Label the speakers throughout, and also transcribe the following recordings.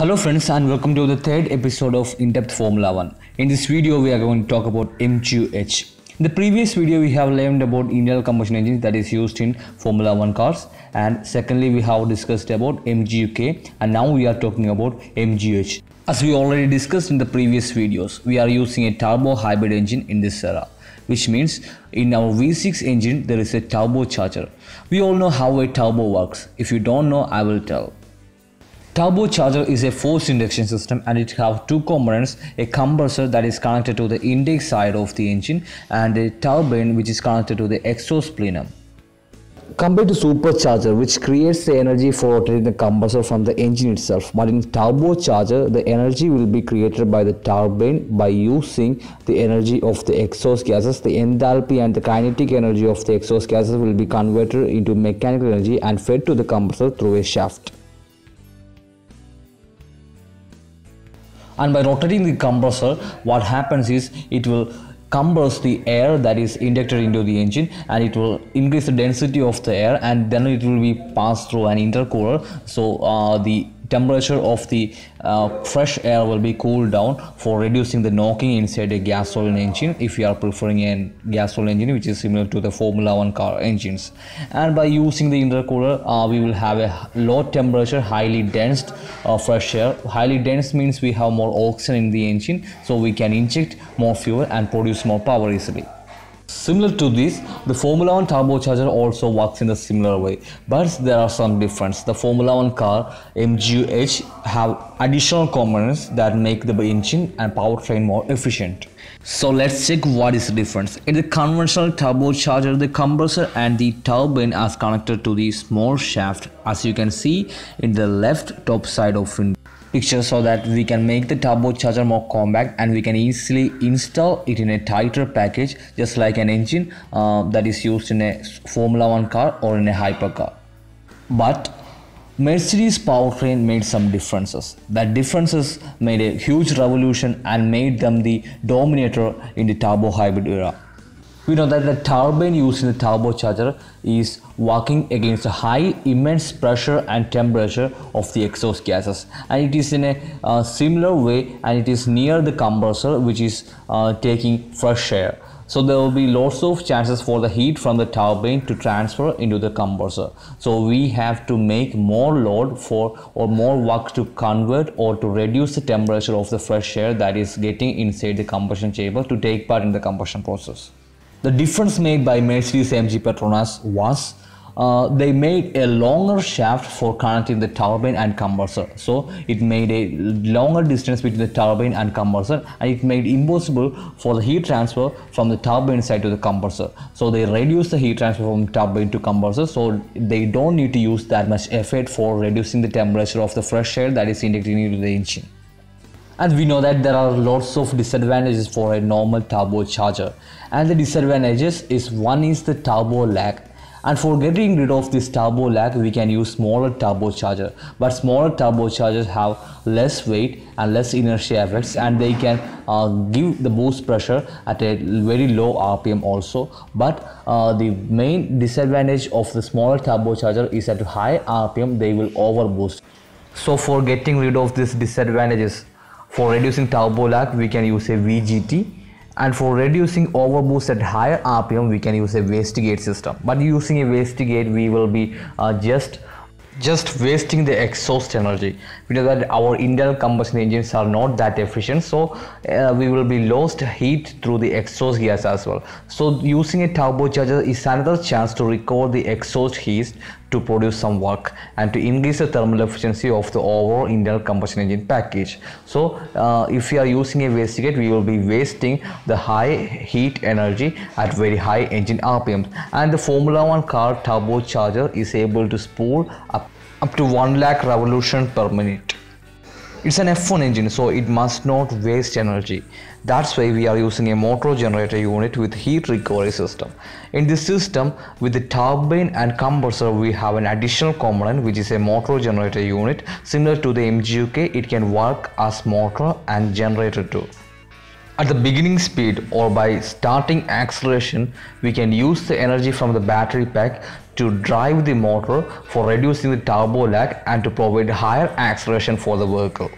Speaker 1: Hello friends and welcome to the third episode of In-Depth Formula 1. In this video we are going to talk about MGUH. In the previous video we have learned about internal combustion engines that is used in Formula 1 cars and secondly we have discussed about MGUK and now we are talking about MGH. As we already discussed in the previous videos we are using a turbo hybrid engine in this era which means in our V6 engine there is a turbocharger. We all know how a turbo works. If you don't know I will tell. Turbocharger is a forced induction system and it have two components, a compressor that is connected to the intake side of the engine and a turbine which is connected to the exhaust plenum. Compared to supercharger which creates the energy for rotating the compressor from the engine itself but in turbocharger the energy will be created by the turbine by using the energy of the exhaust gases the enthalpy and the kinetic energy of the exhaust gases will be converted into mechanical energy and fed to the compressor through a shaft. And by rotating the compressor what happens is it will compress the air that is injected into the engine and it will increase the density of the air and then it will be passed through an intercooler. So uh, the temperature of the uh, fresh air will be cooled down for reducing the knocking inside a gasoline engine if you are preferring a gasoline engine which is similar to the Formula 1 car engines. And by using the intercooler uh, we will have a low temperature highly dense uh, fresh air. Highly dense means we have more oxygen in the engine so we can inject more fuel and produce more power easily Similar to this, the Formula 1 turbocharger also works in a similar way, but there are some difference. The Formula 1 car MGUH have additional components that make the engine and powertrain more efficient. So let's check what is the difference. In the conventional turbocharger, the compressor and the turbine are connected to the small shaft as you can see in the left top side of it picture so that we can make the turbocharger more compact and we can easily install it in a tighter package just like an engine uh, that is used in a Formula 1 car or in a hypercar. But Mercedes powertrain made some differences. That differences made a huge revolution and made them the dominator in the turbo hybrid era we know that the turbine used in the turbocharger is working against a high immense pressure and temperature of the exhaust gases. And it is in a uh, similar way and it is near the compressor which is uh, taking fresh air. So there will be lots of chances for the heat from the turbine to transfer into the compressor. So we have to make more load for or more work to convert or to reduce the temperature of the fresh air that is getting inside the combustion chamber to take part in the combustion process the difference made by Mercedes AMG Petronas was uh, they made a longer shaft for connecting the turbine and compressor. So it made a longer distance between the turbine and compressor and it made impossible for the heat transfer from the turbine side to the compressor. So they reduce the heat transfer from turbine to compressor so they don't need to use that much effort for reducing the temperature of the fresh air that is injected into the engine and we know that there are lots of disadvantages for a normal turbocharger and the disadvantages is one is the turbo lag. And for getting rid of this turbo lag we can use smaller turbocharger but smaller turbochargers have less weight and less inertia effects and they can uh, give the boost pressure at a very low rpm also. But uh, the main disadvantage of the smaller turbocharger is at high rpm they will overboost. So for getting rid of these disadvantages for reducing turbo lag, we can use a VGT and for reducing overboost at higher RPM, we can use a wastegate system. But using a wastegate, we will be uh, just just wasting the exhaust energy. We know that our internal combustion engines are not that efficient so uh, we will be lost heat through the exhaust gas as well. So using a turbocharger is another chance to recover the exhaust heat to produce some work and to increase the thermal efficiency of the overall internal combustion engine package so uh, if we are using a wastegate we will be wasting the high heat energy at very high engine rpms and the formula 1 car turbocharger is able to spool up up to 1 lakh revolution per minute. It's an F1 engine so it must not waste energy. That's why we are using a motor generator unit with heat recovery system. In this system with the turbine and compressor we have an additional component which is a motor generator unit similar to the MGUK it can work as motor and generator too. At the beginning speed or by starting acceleration, we can use the energy from the battery pack to drive the motor for reducing the turbo lag and to provide higher acceleration for the vehicle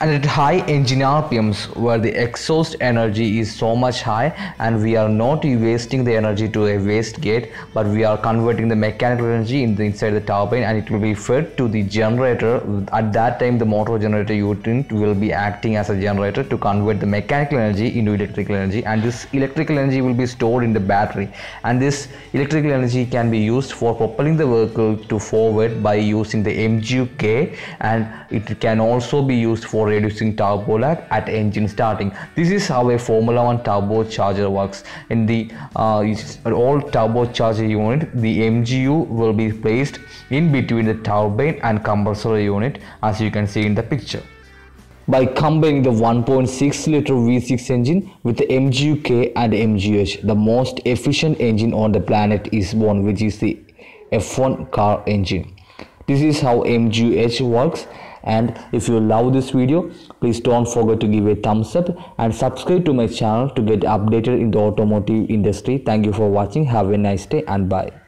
Speaker 1: and at high engine rpms where the exhaust energy is so much high and we are not wasting the energy to a waste gate but we are converting the mechanical energy in the inside the turbine and it will be fed to the generator. At that time the motor generator unit will be acting as a generator to convert the mechanical energy into electrical energy and this electrical energy will be stored in the battery. And this electrical energy can be used for propelling the vehicle to forward by using the mguk and it can also be used for reducing turbo lag at engine starting. This is how a Formula One turbocharger works. In the uh, all turbocharger unit, the MGU will be placed in between the turbine and compressor unit as you can see in the picture. By combining the 1.6 liter V6 engine with the MGU-K and MGU-H, the most efficient engine on the planet is born which is the F1 car engine. This is how MGU-H works and if you love this video please don't forget to give a thumbs up and subscribe to my channel to get updated in the automotive industry. Thank you for watching. Have a nice day and bye